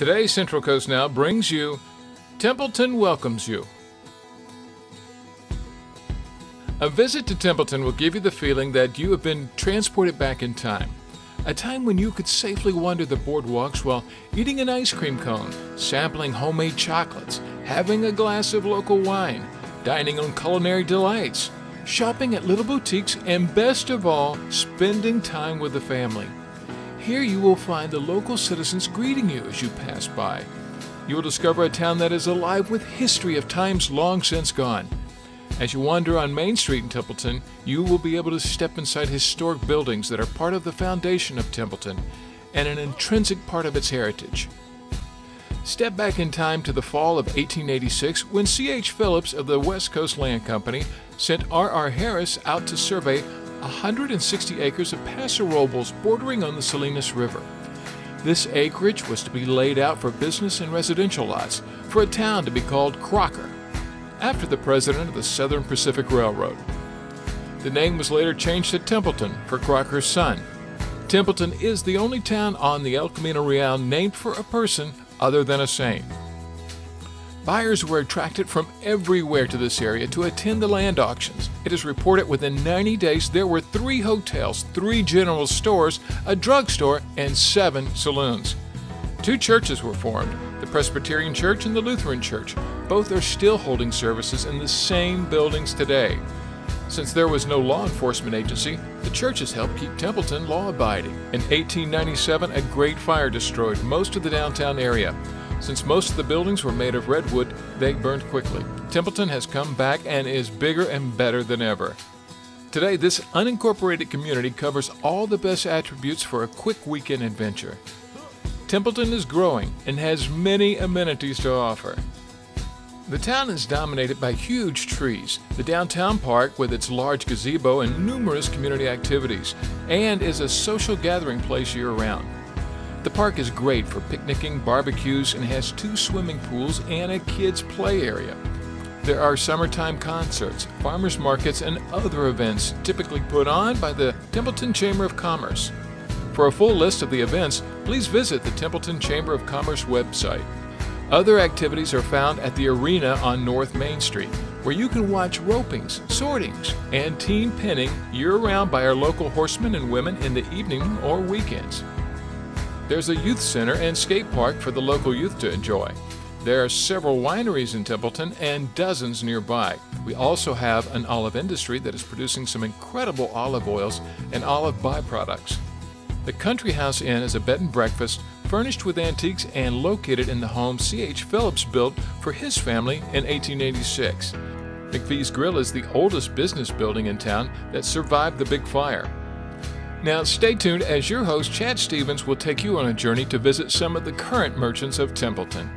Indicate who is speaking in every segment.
Speaker 1: Today, Central Coast Now brings you Templeton Welcomes You. A visit to Templeton will give you the feeling that you have been transported back in time. A time when you could safely wander the boardwalks while eating an ice cream cone, sampling homemade chocolates, having a glass of local wine, dining on culinary delights, shopping at little boutiques, and best of all, spending time with the family. Here you will find the local citizens greeting you as you pass by. You will discover a town that is alive with history of times long since gone. As you wander on Main Street in Templeton, you will be able to step inside historic buildings that are part of the foundation of Templeton and an intrinsic part of its heritage. Step back in time to the fall of 1886 when C.H. Phillips of the West Coast Land Company sent R.R. Harris out to survey 160 acres of paso robles bordering on the Salinas River. This acreage was to be laid out for business and residential lots for a town to be called Crocker, after the president of the Southern Pacific Railroad. The name was later changed to Templeton for Crocker's son. Templeton is the only town on the El Camino Real named for a person other than a saint. Buyers were attracted from everywhere to this area to attend the land auctions. It is reported within 90 days there were three hotels, three general stores, a drugstore, and seven saloons. Two churches were formed the Presbyterian Church and the Lutheran Church. Both are still holding services in the same buildings today. Since there was no law enforcement agency, the churches helped keep Templeton law abiding. In 1897, a great fire destroyed most of the downtown area. Since most of the buildings were made of redwood, they burned quickly. Templeton has come back and is bigger and better than ever. Today, this unincorporated community covers all the best attributes for a quick weekend adventure. Templeton is growing and has many amenities to offer. The town is dominated by huge trees, the downtown park with its large gazebo and numerous community activities, and is a social gathering place year round. The park is great for picnicking, barbecues, and has two swimming pools and a kids' play area. There are summertime concerts, farmers markets, and other events typically put on by the Templeton Chamber of Commerce. For a full list of the events, please visit the Templeton Chamber of Commerce website. Other activities are found at the arena on North Main Street, where you can watch ropings, sortings, and team penning year round by our local horsemen and women in the evening or weekends. There's a youth center and skate park for the local youth to enjoy. There are several wineries in Templeton and dozens nearby. We also have an olive industry that is producing some incredible olive oils and olive byproducts. The Country House Inn is a bed and breakfast furnished with antiques and located in the home C.H. Phillips built for his family in 1886. McPhee's Grill is the oldest business building in town that survived the big fire. Now, stay tuned as your host, Chad Stevens, will take you on a journey to visit some of the current merchants of Templeton.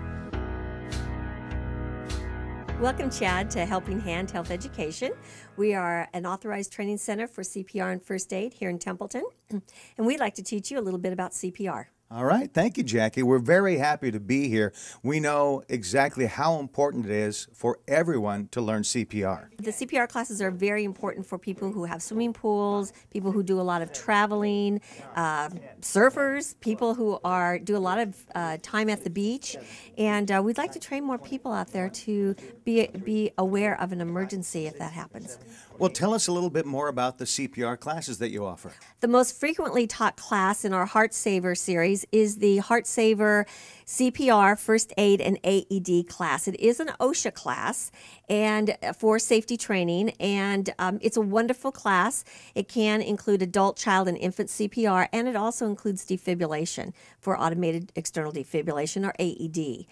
Speaker 2: Welcome, Chad, to Helping Hand Health Education. We are an authorized training center for CPR and first aid here in Templeton, and we'd like to teach you a little bit about CPR.
Speaker 3: All right. Thank you, Jackie. We're very happy to be here. We know exactly how important it is for everyone to learn CPR.
Speaker 2: The CPR classes are very important for people who have swimming pools, people who do a lot of traveling, uh, surfers, people who are do a lot of uh, time at the beach, and uh, we'd like to train more people out there to be be aware of an emergency if that happens.
Speaker 3: Well, tell us a little bit more about the CPR classes that you offer.
Speaker 2: The most frequently taught class in our Heart Saver series is the Heart Saver CPR, First Aid, and AED class. It is an OSHA class and uh, for safety training, and um, it's a wonderful class. It can include adult, child, and infant CPR, and it also includes defibrillation for automated external defibrillation or AED.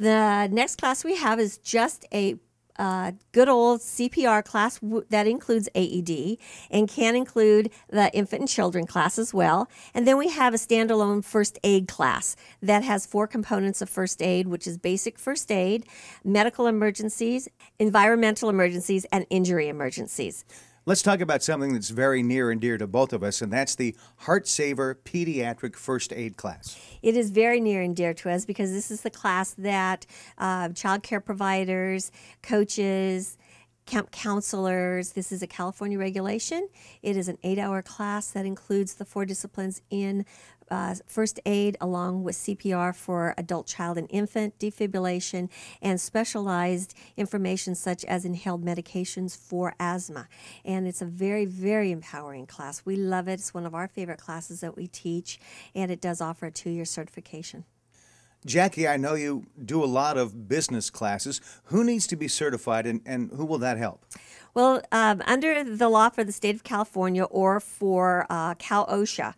Speaker 2: The next class we have is just a uh, good old CPR class that includes AED and can include the infant and children class as well. And then we have a standalone first aid class that has four components of first aid, which is basic first aid, medical emergencies, environmental emergencies, and injury emergencies.
Speaker 3: Let's talk about something that's very near and dear to both of us, and that's the Heart Saver Pediatric First Aid class.
Speaker 2: It is very near and dear to us because this is the class that uh, child care providers, coaches, camp counselors. This is a California regulation. It is an eight hour class that includes the four disciplines in uh, first aid along with CPR for adult, child, and infant, defibrillation, and specialized information such as inhaled medications for asthma. And it's a very, very empowering class. We love it. It's one of our favorite classes that we teach, and it does offer a two year certification.
Speaker 3: Jackie, I know you do a lot of business classes. Who needs to be certified and, and who will that help?
Speaker 2: Well, um, under the law for the state of California or for uh, Cal OSHA,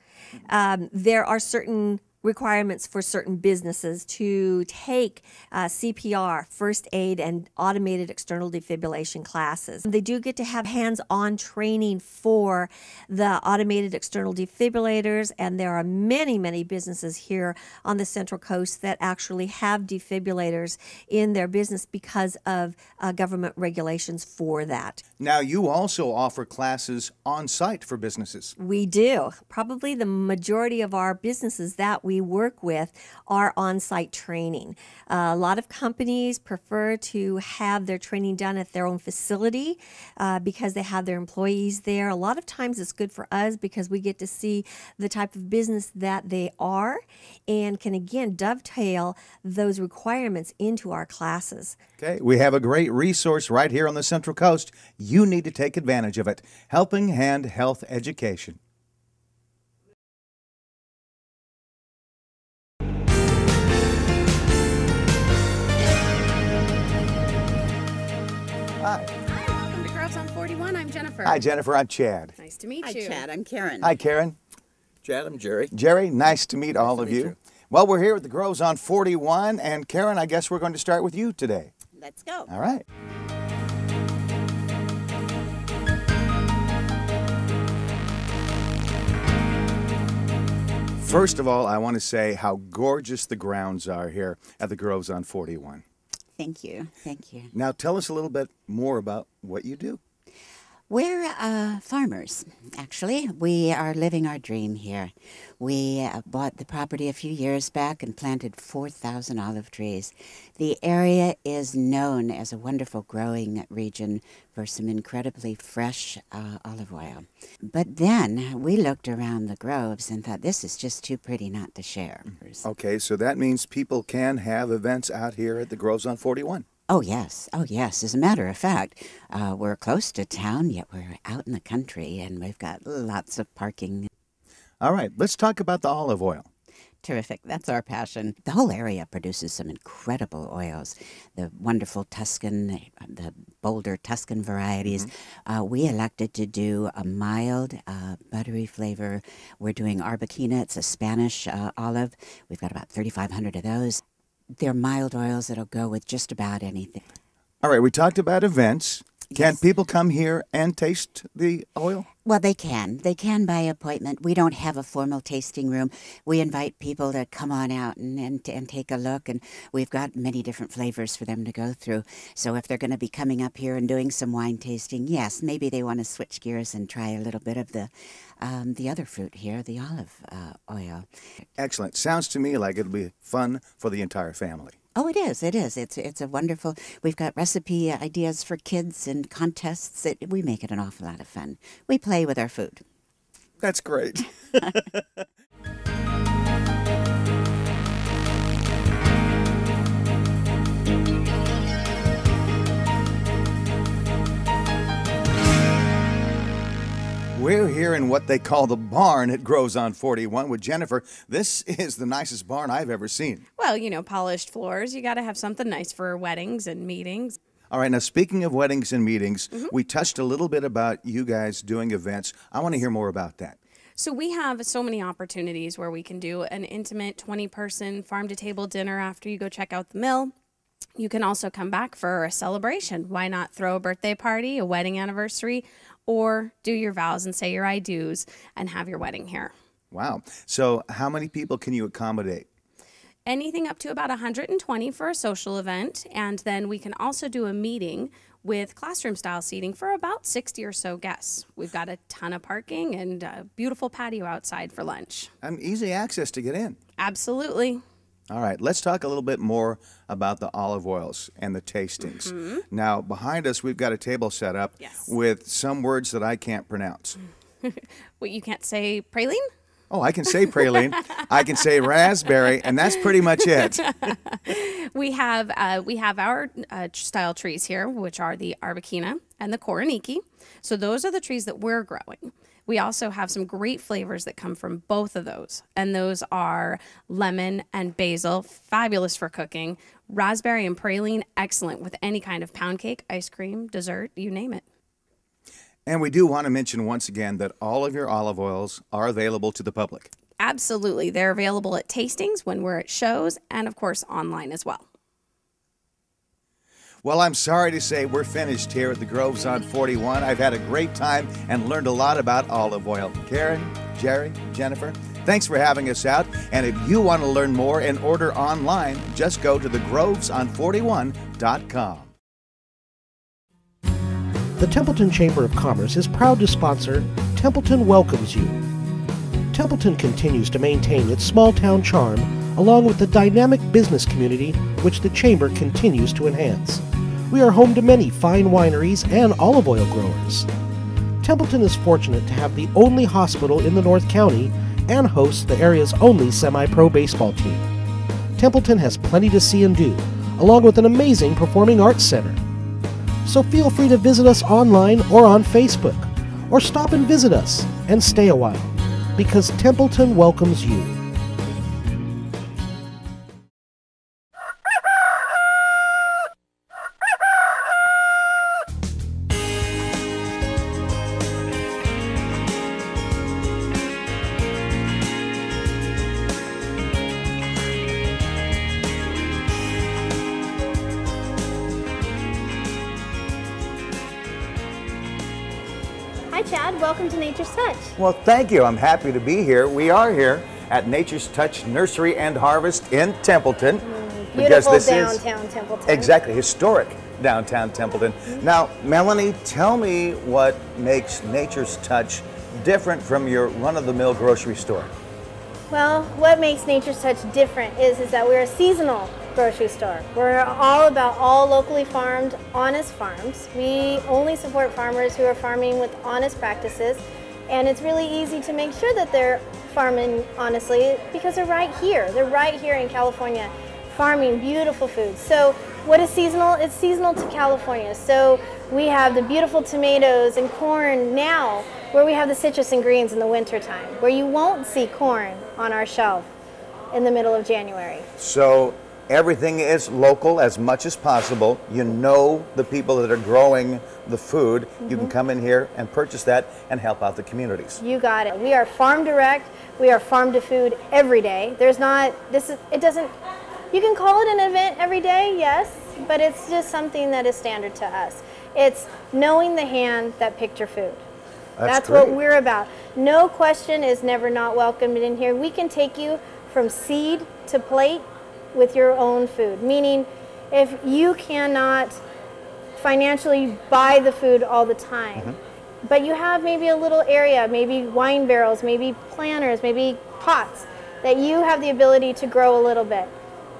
Speaker 2: um, there are certain requirements for certain businesses to take uh, CPR, first aid, and automated external defibrillation classes. They do get to have hands on training for the automated external defibrillators, and there are many, many businesses here on the Central Coast that actually have defibrillators in their business because of uh, government regulations for that.
Speaker 3: Now, you also offer classes on site for businesses.
Speaker 2: We do. Probably the majority of our businesses that we work with are on site training. Uh, a lot of companies prefer to have their training done at their own facility uh, because they have their employees there. A lot of times it's good for us because we get to see the type of business that they are and can again dovetail those requirements into our classes.
Speaker 3: Okay, we have a great resource right here on the Central Coast. You need to take advantage of it. Helping Hand Health Education. Hi,
Speaker 4: Jennifer.
Speaker 3: I'm Chad.
Speaker 4: Nice to meet
Speaker 5: Hi,
Speaker 4: you.
Speaker 5: Chad. I'm Karen.
Speaker 3: Hi, Karen.
Speaker 6: Chad, I'm Jerry.
Speaker 3: Jerry, nice to meet all
Speaker 6: to
Speaker 3: of
Speaker 6: meet
Speaker 3: you.
Speaker 6: you.
Speaker 3: Well, we're here at the Groves on 41, and Karen, I guess we're going to start with you today.
Speaker 5: Let's go.
Speaker 3: All right. First of all, I want to say how gorgeous the grounds are here at the Groves on 41.
Speaker 5: Thank you. Thank you.
Speaker 3: Now, tell us a little bit more about what you do.
Speaker 5: We're uh, farmers, actually. We are living our dream here. We uh, bought the property a few years back and planted 4,000 olive trees. The area is known as a wonderful growing region for some incredibly fresh uh, olive oil. But then we looked around the groves and thought, this is just too pretty not to share.
Speaker 3: Okay, so that means people can have events out here at the Groves on 41.
Speaker 5: Oh, yes. Oh, yes. As a matter of fact, uh, we're close to town, yet we're out in the country, and we've got lots of parking.
Speaker 3: All right, let's talk about the olive oil.
Speaker 5: Terrific. That's our passion. The whole area produces some incredible oils. The wonderful Tuscan, the bolder Tuscan varieties. Uh, we elected to do a mild, uh, buttery flavor. We're doing Arbequina. It's a Spanish uh, olive. We've got about 3,500 of those. They're mild oils that'll go with just about anything.
Speaker 3: All right, we talked about events. Can
Speaker 5: Yes.
Speaker 3: people come here and taste the oil?
Speaker 5: Well, they can. They can by appointment. We don't have a formal tasting room. We invite people to come on out and, and, and take a look, and we've got many different flavors for them to go through. So if they're going to be coming up here and doing some wine tasting, yes, maybe they want to switch gears and try a little bit of the um, the other fruit here, the olive uh, oil.
Speaker 3: Excellent. Sounds to me like it'll be fun for the entire family.
Speaker 5: Oh, it is. It is. It's it's a wonderful. We've got recipe ideas for kids and contests. It, we make it an awful lot of fun. We play with our food.
Speaker 3: That's great. We're here in what they call the barn at Groves on 41 with Jennifer. This is the nicest barn I've ever seen.
Speaker 4: Well, you know, polished floors. You got to have something nice for weddings and meetings.
Speaker 3: All right, now speaking of weddings and meetings, mm-hmm. we touched a little bit about you guys doing events. I want to hear more about that.
Speaker 4: So we have so many opportunities where we can do an intimate 20 person farm to table dinner after you go check out the mill. You can also come back for a celebration. Why not throw a birthday party, a wedding anniversary, or do your vows and say your I do's and have your wedding here?
Speaker 3: Wow. So, how many people can you accommodate?
Speaker 4: Anything up to about 120 for a social event. And then we can also do a meeting with classroom style seating for about 60 or so guests. We've got a ton of parking and a beautiful patio outside for lunch.
Speaker 3: Um, easy access to get in.
Speaker 4: Absolutely.
Speaker 3: All right, let's talk a little bit more about the olive oils and the tastings. Now, behind us, we've got a table set up
Speaker 4: Yes.
Speaker 3: with some words that I can't pronounce.
Speaker 4: What you can't say praline?
Speaker 3: Oh, I can say praline, I can say raspberry, and that's pretty much it.
Speaker 4: We have uh, we have our uh, style trees here, which are the Arbequina and the Koroneiki. So those are the trees that we're growing. We also have some great flavors that come from both of those, and those are lemon and basil, fabulous for cooking. Raspberry and praline, excellent with any kind of pound cake, ice cream, dessert, you name it.
Speaker 3: And we do want to mention once again that all of your olive oils are available to the public.
Speaker 4: Absolutely, they're available at tastings when we're at shows, and of course online as well.
Speaker 3: Well, I'm sorry to say we're finished here at the Groves on 41. I've had a great time and learned a lot about olive oil. Karen, Jerry, Jennifer, thanks for having us out. And if you want to learn more and order online, just go to thegroveson41.com.
Speaker 6: The Templeton Chamber of Commerce is proud to sponsor Templeton Welcomes You. Templeton continues to maintain its small town charm along with the dynamic business community which the Chamber continues to enhance. We are home to many fine wineries and olive oil growers. Templeton is fortunate to have the only hospital in the North County and hosts the area's only semi pro baseball team. Templeton has plenty to see and do, along with an amazing performing arts center so feel free to visit us online or on Facebook, or stop and visit us and stay a while, because Templeton welcomes you.
Speaker 3: Well, thank you. I'm happy to be here. We are here at Nature's Touch Nursery and Harvest in Templeton. Mm, because
Speaker 7: Beautiful
Speaker 3: this
Speaker 7: downtown
Speaker 3: is
Speaker 7: Templeton.
Speaker 3: exactly historic downtown Templeton. Mm-hmm. Now, Melanie, tell me what makes Nature's Touch different from your run-of-the-mill grocery store.
Speaker 7: Well, what makes Nature's Touch different is, is that we're a seasonal grocery store. We're all about all locally farmed, honest farms. We only support farmers who are farming with honest practices, and it's really easy to make sure that they're farming honestly because they're right here. They're right here in California, farming beautiful food. So, what is seasonal? It's seasonal to California. So, we have the beautiful tomatoes and corn now, where we have the citrus and greens in the wintertime, where you won't see corn on our shelf in the middle of January.
Speaker 3: So everything is local as much as possible. You know the people that are growing the food. You can mm-hmm. come in here and purchase that and help out the communities.
Speaker 7: You got it. We are farm direct. We are farm to food every day. There's not this is it doesn't you can call it an event every day, yes, but it's just something that is standard to us. It's knowing the hand that picked your food.
Speaker 3: That's
Speaker 7: what
Speaker 3: great.
Speaker 7: we're about. No question is never not welcomed in here. We can take you from seed to plate with your own food. Meaning, if you cannot financially buy the food all the time, mm-hmm. but you have maybe a little area, maybe wine barrels, maybe planters, maybe pots that you have the ability to grow a little bit.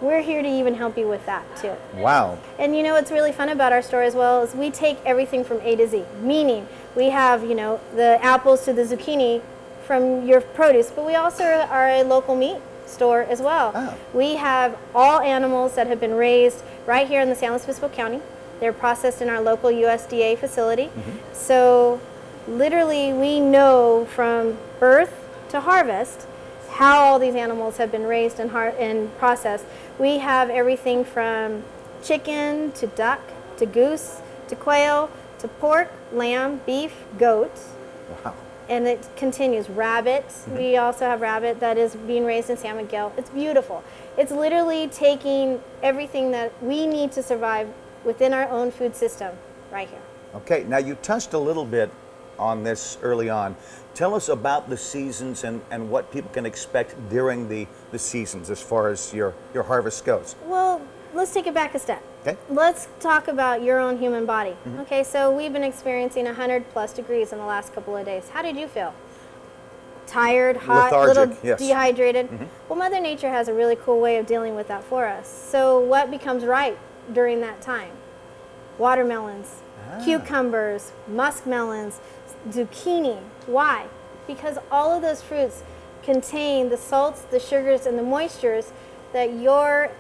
Speaker 7: We're here to even help you with that too.
Speaker 3: Wow.
Speaker 7: And you know what's really fun about our store as well is we take everything from A to Z. Meaning we have, you know, the apples to the zucchini from your produce, but we also are a local meat store as well.
Speaker 3: Oh.
Speaker 7: We have all animals that have been raised right here in the San Luis Obispo County. They're processed in our local USDA facility. Mm-hmm. So literally we know from birth to harvest how all these animals have been raised and, har- and processed. We have everything from chicken to duck to goose to quail to pork, lamb, beef, goat,
Speaker 3: Wow.
Speaker 7: And it continues. Rabbit, mm-hmm. we also have rabbit that is being raised in San Miguel. It's beautiful. It's literally taking everything that we need to survive within our own food system right here.
Speaker 3: Okay, now you touched a little bit on this early on. Tell us about the seasons and, and what people can expect during the, the seasons as far as your, your harvest goes.
Speaker 7: Well, let's take it back a step.
Speaker 3: Okay.
Speaker 7: Let's talk about your own human body. Okay, so we've been experiencing 100 plus degrees in the last couple of days. How did you feel? tired, hot,
Speaker 3: Lethargic,
Speaker 7: little
Speaker 3: yes.
Speaker 7: Dehydrated. Well, Mother Nature has a really cool way of dealing with that for us. So, what becomes ripe during that time? Watermelons,
Speaker 3: Ah.
Speaker 7: cucumbers, muskmelons, zucchini. Why? Because all of those fruits contain the salts, the sugars, and the moistures that your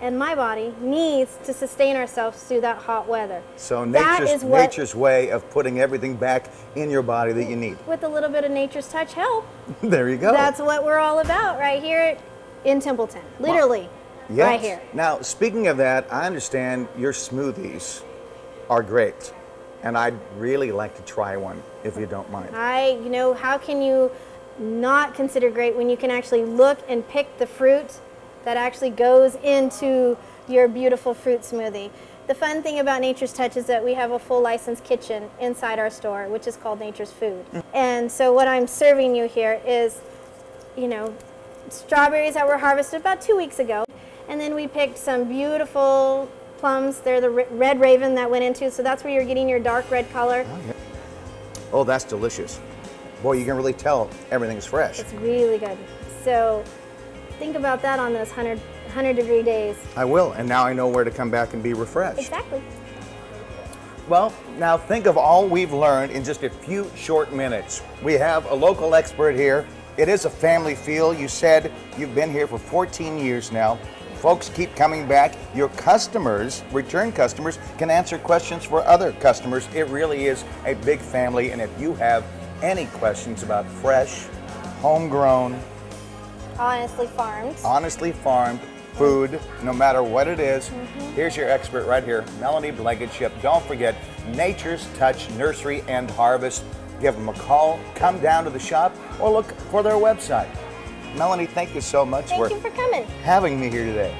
Speaker 7: and my body needs to sustain ourselves through that hot weather.
Speaker 3: So
Speaker 7: That
Speaker 3: nature's, nature's way of putting everything back in your body that you need.
Speaker 7: With a little bit of nature's touch help,
Speaker 3: there you go.
Speaker 7: That's what we're all about right here in Templeton. Literally,
Speaker 3: Yes.
Speaker 7: right here.
Speaker 3: Now, speaking of that, I understand your smoothies are great, and I'd really like to try one if you don't mind.
Speaker 7: I, you know, how can you not consider great when you can actually look and pick the fruit that actually goes into your beautiful fruit smoothie? The fun thing about Nature's Touch is that we have a full licensed kitchen inside our store, which is called Nature's Food. And so what I'm serving you here is, you know, strawberries that were harvested about two weeks ago. And then we picked some beautiful plums. They're the red raven that went into, so that's where you're getting your dark red color.
Speaker 3: Oh, oh that's delicious. Boy, you can really tell everything's fresh.
Speaker 7: It's really good. So think about that on those 100, 100 degree days.
Speaker 3: I will, and now I know where to come back and be refreshed.
Speaker 7: Exactly.
Speaker 3: Well, now think of all we've learned in just a few short minutes. We have a local expert here. It is a family feel. You said you've been here for 14 years now. Folks keep coming back. Your customers, return customers, can answer questions for other customers. It really is a big family. And if you have any questions about fresh, homegrown,
Speaker 7: Honestly farmed.
Speaker 3: honestly farmed food, no matter what it is. Mm-hmm. Here's your expert right here, Melanie Blankenship. Don't forget Nature's Touch Nursery and Harvest. Give them a call, come down to the shop, or look for their website. Melanie, thank you so much
Speaker 7: Thank
Speaker 3: for
Speaker 7: you for coming.
Speaker 3: having me here today.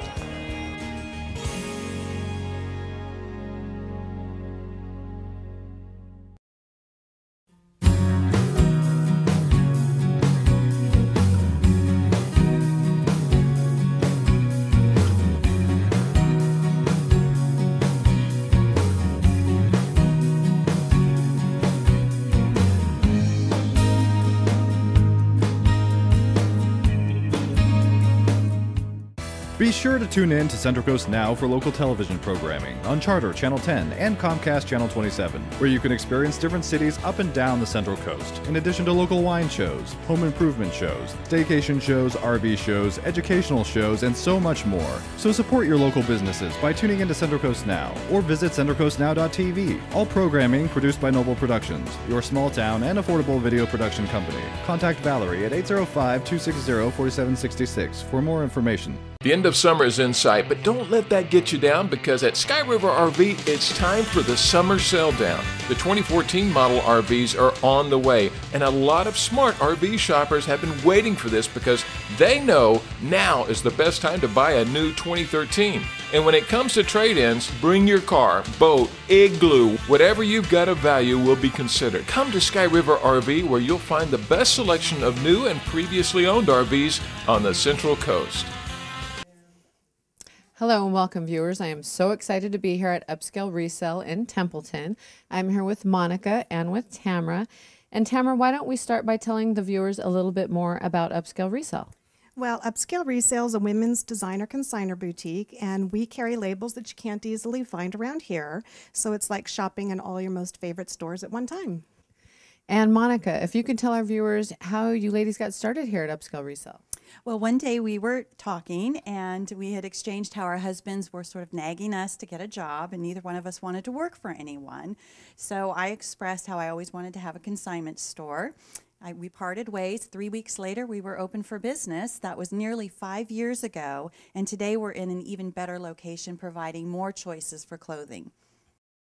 Speaker 8: Be sure to tune in to Central Coast Now for local television programming on Charter Channel 10 and Comcast Channel 27, where you can experience different cities up and down the Central Coast, in addition to local wine shows, home improvement shows, staycation shows, RV shows, educational shows, and so much more. So support your local businesses by tuning into Central Coast Now or visit centralcoastnow.tv. All programming produced by Noble Productions, your small town and affordable video production company. Contact Valerie at 805 260 4766 for more information.
Speaker 1: The end of summer is in sight, but don't let that get you down because at Sky River RV, it's time for the summer sell down. The 2014 model RVs are on the way, and a lot of smart RV shoppers have been waiting for this because they know now is the best time to buy a new 2013. And when it comes to trade ins, bring your car, boat, igloo, whatever you've got of value will be considered. Come to Sky River RV where you'll find the best selection of new and previously owned RVs on the Central Coast.
Speaker 9: Hello and welcome, viewers. I am so excited to be here at Upscale Resale in Templeton. I'm here with Monica and with Tamara. And Tamara, why don't we start by telling the viewers a little bit more about Upscale Resale?
Speaker 10: Well, Upscale Resale is a women's designer consigner boutique, and we carry labels that you can't easily find around here. So it's like shopping in all your most favorite stores at one time.
Speaker 9: And Monica, if you could tell our viewers how you ladies got started here at Upscale Resale.
Speaker 11: Well, one day we were talking and we had exchanged how our husbands were sort of nagging us to get a job, and neither one of us wanted to work for anyone. So I expressed how I always wanted to have a consignment store. I, we parted ways. Three weeks later, we were open for business. That was nearly five years ago, and today we're in an even better location, providing more choices for clothing.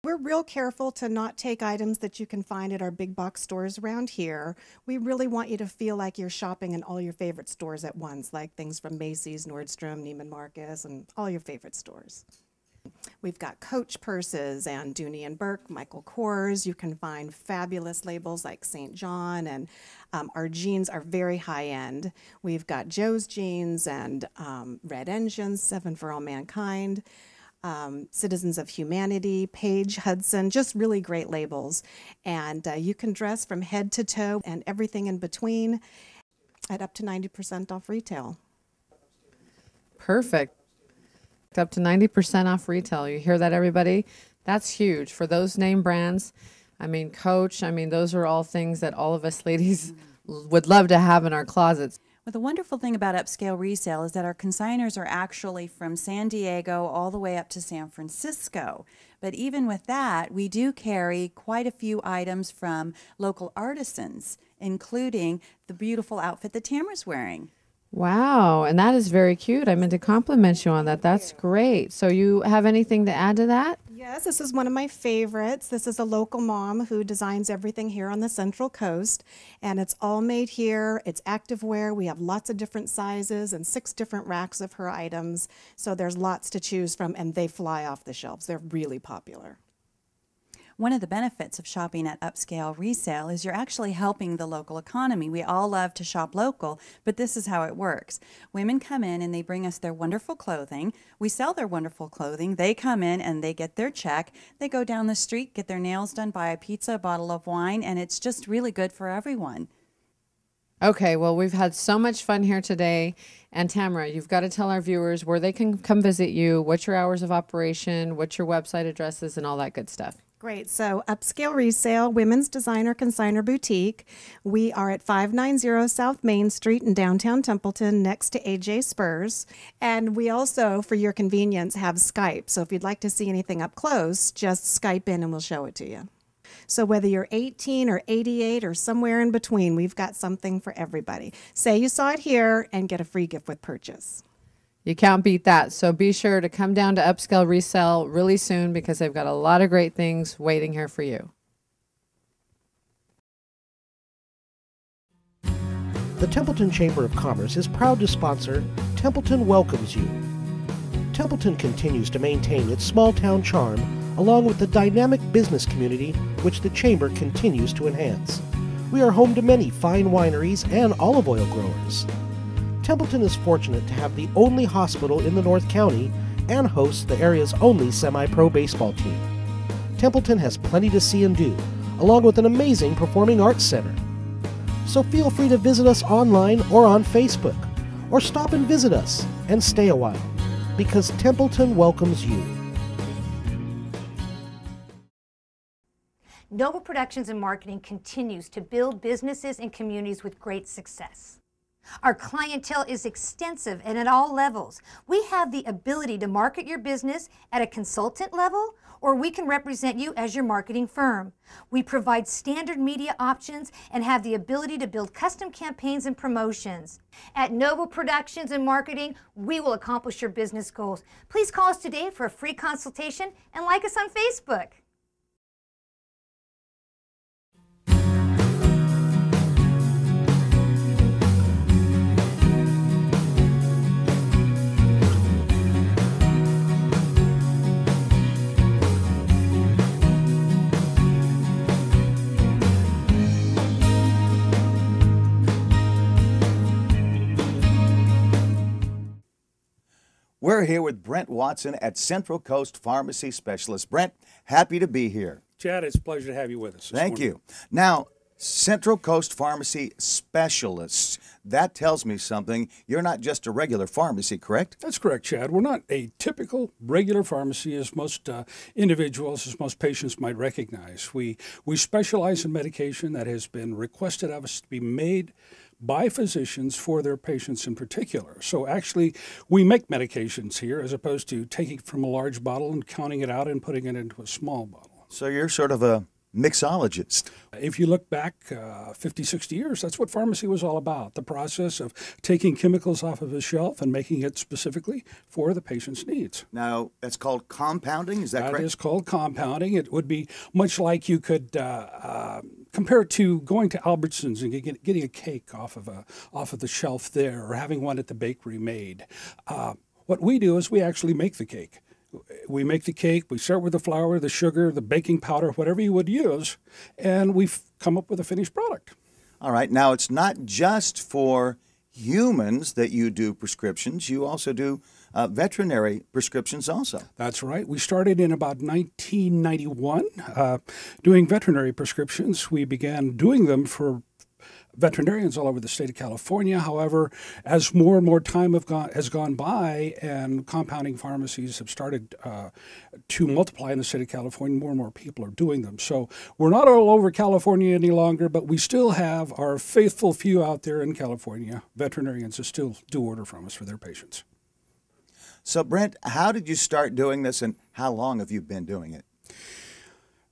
Speaker 10: We're real careful to not take items that you can find at our big box stores around here. We really want you to feel like you're shopping in all your favorite stores at once, like things from Macy's, Nordstrom, Neiman Marcus, and all your favorite stores. We've got Coach purses and Dooney and Bourke, Michael Kors. You can find fabulous labels like St. John, and um, our jeans are very high end. We've got Joe's jeans and um, Red Engines, Seven for All Mankind um, Citizens of Humanity, Paige Hudson, just really great labels. And uh, you can dress from head to toe and everything in between. at up to 90% off retail.
Speaker 9: Perfect. Up to 90% off retail. You hear that, everybody? That's huge for those name brands. I mean, Coach, I mean, those are all things that all of us ladies would love to have in our closets.
Speaker 11: Well, the wonderful thing about upscale resale is that our consigners are actually from San Diego all the way up to San Francisco. But even with that, we do carry quite a few items from local artisans, including the beautiful outfit that Tamara's wearing.
Speaker 9: Wow, and that is very cute. I meant to compliment you on that. That's great. So, you have anything to add to that?
Speaker 10: Yes, this is one of my favorites. This is a local mom who designs everything here on the Central Coast, and it's all made here. It's activewear. We have lots of different sizes and six different racks of her items. So there's lots to choose from, and they fly off the shelves. They're really popular.
Speaker 11: One of the benefits of shopping at upscale resale is you're actually helping the local economy. We all love to shop local, but this is how it works. Women come in and they bring us their wonderful clothing. We sell their wonderful clothing. They come in and they get their check. They go down the street, get their nails done, buy a pizza, a bottle of wine, and it's just really good for everyone.
Speaker 9: Okay, well, we've had so much fun here today. And Tamara, you've got to tell our viewers where they can come visit you, what your hours of operation, what your website address is, and all that good stuff.
Speaker 10: Great. So, Upscale Resale, Women's Designer Consigner Boutique. We are at 590 South Main Street in downtown Templeton, next to AJ Spurs. And we also, for your convenience, have Skype. So, if you'd like to see anything up close, just Skype in and we'll show it to you. So, whether you're 18 or 88 or somewhere in between, we've got something for everybody. Say you saw it here and get a free gift with purchase.
Speaker 9: You can't beat that. So be sure to come down to Upscale Resale really soon because they've got a lot of great things waiting here for you.
Speaker 6: The Templeton Chamber of Commerce is proud to sponsor Templeton Welcomes You. Templeton continues to maintain its small town charm along with the dynamic business community which the Chamber continues to enhance. We are home to many fine wineries and olive oil growers. Templeton is fortunate to have the only hospital in the North County and hosts the area's only semi pro baseball team. Templeton has plenty to see and do, along with an amazing performing arts center. So feel free to visit us online or on Facebook, or stop and visit us and stay a while, because Templeton welcomes you.
Speaker 12: Noble Productions and Marketing continues to build businesses and communities with great success. Our clientele is extensive and at all levels. We have the ability to market your business at a consultant level, or we can represent you as your marketing firm. We provide standard media options and have the ability to build custom campaigns and promotions. At Noble Productions and Marketing, we will accomplish your business goals. Please call us today for a free consultation and like us on Facebook.
Speaker 3: We're here with Brent Watson at Central Coast Pharmacy Specialist. Brent, happy to be here.
Speaker 13: Chad, it's a pleasure to have you with us.
Speaker 3: Thank
Speaker 13: morning.
Speaker 3: you. Now, Central Coast Pharmacy Specialists. That tells me something. You're not just a regular pharmacy, correct?
Speaker 13: That's correct, Chad. We're not a typical regular pharmacy as most uh, individuals, as most patients might recognize. We, we specialize in medication that has been requested of us to be made by physicians for their patients in particular. So actually, we make medications here as opposed to taking from a large bottle and counting it out and putting it into a small bottle.
Speaker 3: So you're sort of a mixologist.
Speaker 13: If you look back uh, 50, 60 years, that's what pharmacy was all about the process of taking chemicals off of a shelf and making it specifically for the patient's needs.
Speaker 3: Now, that's called compounding, is that,
Speaker 13: That
Speaker 3: correct?
Speaker 13: is called compounding. It would be much like you could uh, uh, compare it to going to Albertsons and get, getting a cake off of a off of the shelf there, or having one at the bakery made. Uh, what we do is we actually make the cake. We make the cake. We start with the flour, the sugar, the baking powder, whatever you would use, and we've come up with a finished product.
Speaker 3: All right. Now, it's not just for humans that you do prescriptions, you also do uh, veterinary prescriptions also.
Speaker 13: That's right. We started in about 1991 uh, doing veterinary prescriptions. We began doing them for veterinarians all over the state of California. However, as more and more time have gone, has gone by and compounding pharmacies have started uh, to multiply in the state of California, more and more people are doing them. So we're not all over California any longer, but we still have our faithful few out there in California, veterinarians who still do order from us for their patients.
Speaker 3: So, Brent, how did you start doing this and how long have you been doing it?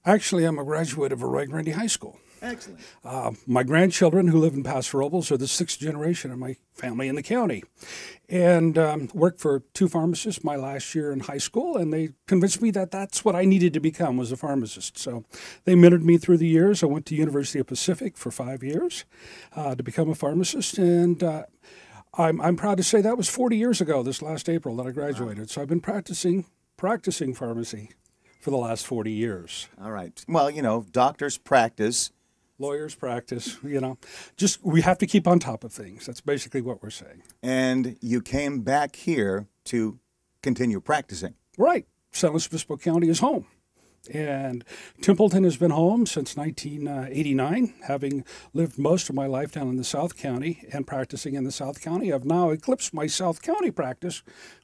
Speaker 13: Actually, I'm a graduate of Arroyo Grande High School.
Speaker 3: Excellent.
Speaker 13: Uh, my grandchildren who live in Paso Robles are the sixth generation of my family in the county. And um, worked for two pharmacists my last year in high school, and they convinced me that that's what I needed to become was a pharmacist. So they mentored me through the years. I went to University of Pacific for five years uh, to become a pharmacist, and uh, I'm, I'm proud to say that was 40 years ago this last April that I graduated. Wow. So I've been practicing practicing pharmacy for the last 40 years.
Speaker 3: All right. Well, you know, doctors practice
Speaker 13: lawyers practice, you know. Just we have to keep on top of things. That's basically what we're saying.
Speaker 3: And you came back here to continue practicing.
Speaker 13: Right. San Luis Obispo County is home. And Templeton has been home since 1989, having lived most of my life down in the South County and practicing in the South County. I've now eclipsed my South County practice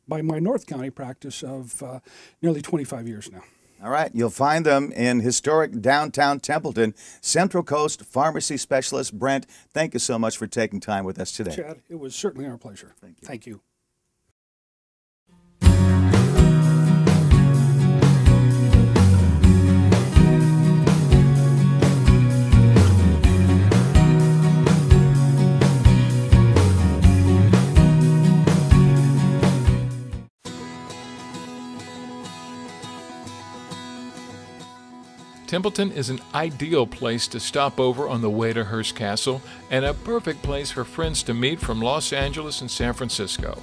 Speaker 13: by my North County practice of uh, nearly 25 years now.
Speaker 3: All right, you'll find them in historic downtown Templeton. Central Coast Pharmacy Specialist Brent, thank you so much for taking time with us today.
Speaker 13: Chad, it was certainly our pleasure. Thank you. Thank you.
Speaker 1: Templeton is an ideal place to stop over on the way to Hearst Castle and a perfect place for friends to meet from Los Angeles and San Francisco.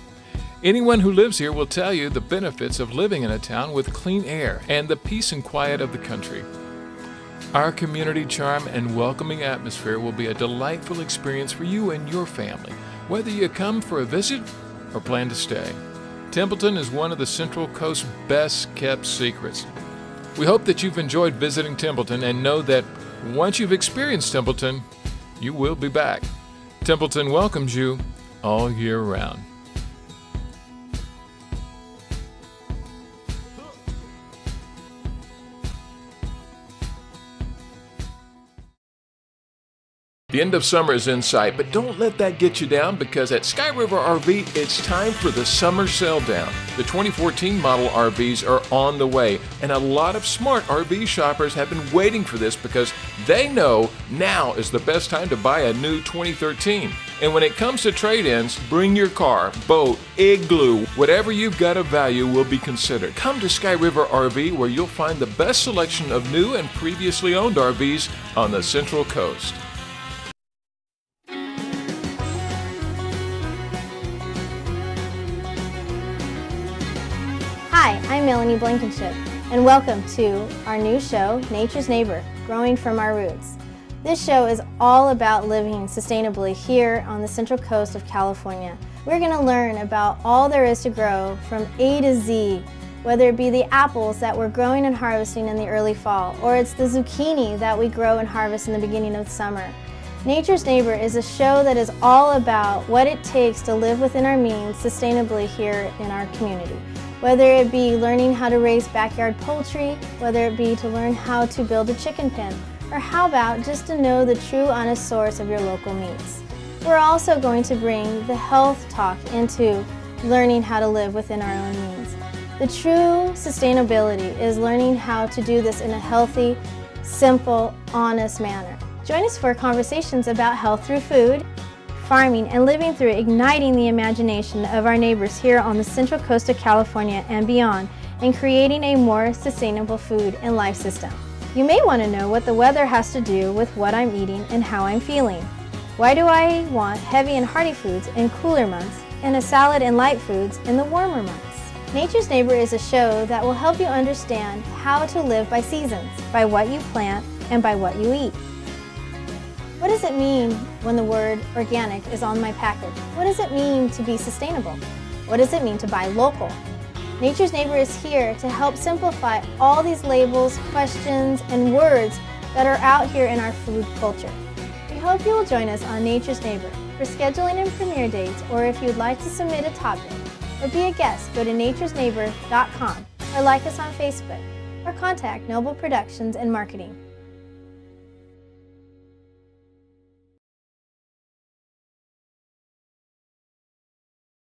Speaker 1: Anyone who lives here will tell you the benefits of living in a town with clean air and the peace and quiet of the country. Our community charm and welcoming atmosphere will be a delightful experience for you and your family, whether you come for a visit or plan to stay. Templeton is one of the Central Coast's best kept secrets. We hope that you've enjoyed visiting Templeton and know that once you've experienced Templeton, you will be back. Templeton welcomes you all year round. The end of summer is in sight, but don't let that get you down because at Sky River RV, it's time for the summer sell down. The 2014 model RVs are on the way, and a lot of smart RV shoppers have been waiting for this because they know now is the best time to buy a new 2013. And when it comes to trade ins, bring your car, boat, igloo, whatever you've got of value will be considered. Come to Sky River RV where you'll find the best selection of new and previously owned RVs on the Central Coast.
Speaker 7: I'm Melanie Blankenship, and welcome to our new show, Nature's Neighbor Growing from Our Roots. This show is all about living sustainably here on the central coast of California. We're going to learn about all there is to grow from A to Z, whether it be the apples that we're growing and harvesting in the early fall, or it's the zucchini that we grow and harvest in the beginning of summer. Nature's Neighbor is a show that is all about what it takes to live within our means sustainably here in our community. Whether it be learning how to raise backyard poultry, whether it be to learn how to build a chicken pen, or how about just to know the true honest source of your local meats. We're also going to bring the health talk into learning how to live within our own means. The true sustainability is learning how to do this in a healthy, simple, honest manner. Join us for conversations about health through food, farming, and living through igniting the imagination of our neighbors here on the central coast of California and beyond, and creating a more sustainable food and life system. You may want to know what the weather has to do with what I'm eating and how I'm feeling. Why do I want heavy and hearty foods in cooler months and a salad and light foods in the warmer months? Nature's Neighbor is a show that will help you understand how to live by seasons, by what you plant, and by what you eat. What does it mean when the word organic is on my package? What does it mean to be sustainable? What does it mean to buy local? Nature's Neighbor is here to help simplify all these labels, questions, and words that are out here in our food culture. We hope you will join us on Nature's Neighbor. For scheduling and premiere dates, or if you'd like to submit a topic or be a guest, go to naturesneighbor.com or like us on Facebook or contact Noble Productions and Marketing